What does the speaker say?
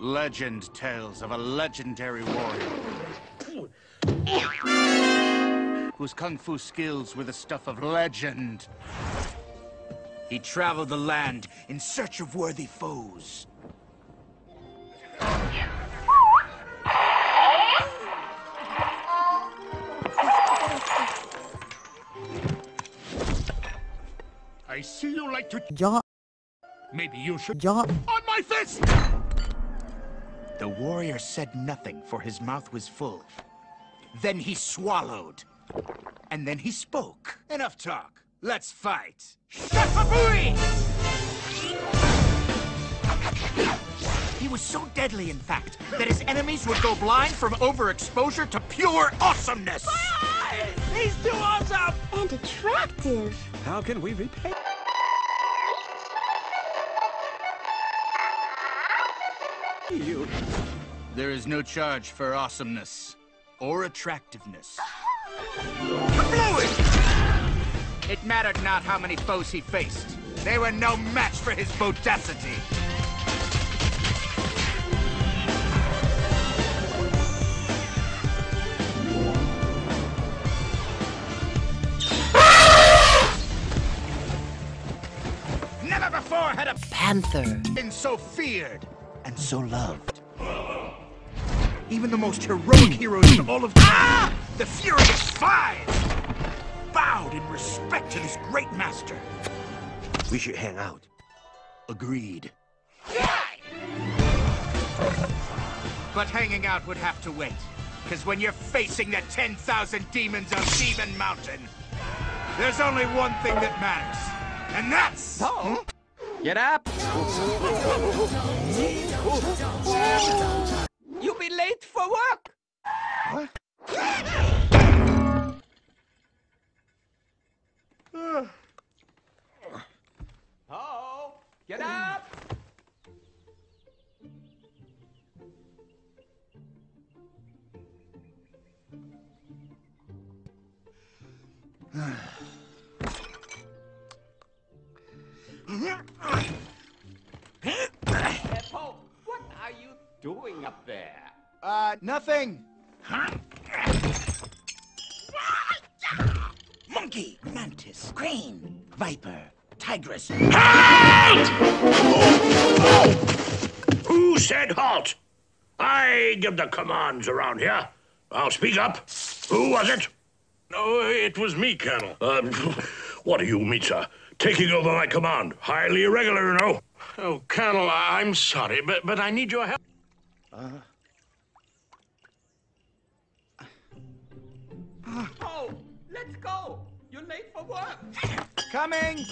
Legend tales of a legendary warrior. Whose kung fu skills were the stuff of legend. He traveled the land in search of worthy foes. I see you like to... Ja, Maybe you should... ja, On my fist! The warrior said nothing, for his mouth was full. Then he swallowed. And then he spoke. Enough talk. Let's fight. Shafabui! He was so deadly, in fact, that his enemies would go blind from overexposure to pure awesomeness. He's too awesome! And attractive. How can we repay? You. There is no charge for awesomeness or attractiveness. It mattered not how many foes he faced. They were no match for his bodacity. Never before had a panther. been so feared and so loved. Even the most heroic heroes in all of time, the Furious Five, bowed in respect to this great master. We should hang out. Agreed. But hanging out would have to wait. Because when you're facing the 10,000 demons of Demon Mountain, there's only one thing that matters. And that's... Get up! You'll be late for work! Oh, get up! Peppo, what are you doing up there? Uh, nothing. Huh? Monkey, mantis, crane, viper, tigress. Halt! Who said halt? I give the commands around here. I'll speak up. Who was it? Oh, it was me, Colonel. Um, what are you mean. Taking over my command. Highly irregular, you know. Oh, Colonel, I- I'm sorry, but, but I need your help. Uh... Oh, let's go! You're late for work! Coming!